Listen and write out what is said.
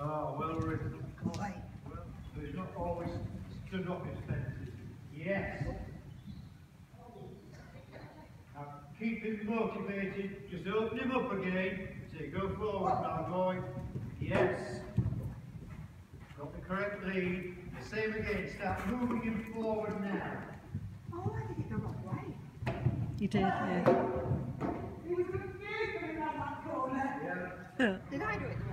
Oh, well written. Quite. Well, so he's not always stood up his fences. Yes. Now, keep him motivated. Just open him up again. Say, go forward now, boy. Yes. Got the correct lead. The same again. Start moving him forward now. Oh, I did it the wrong way. You did, yeah. He was confused when he ran that corner. Yeah. Did I do it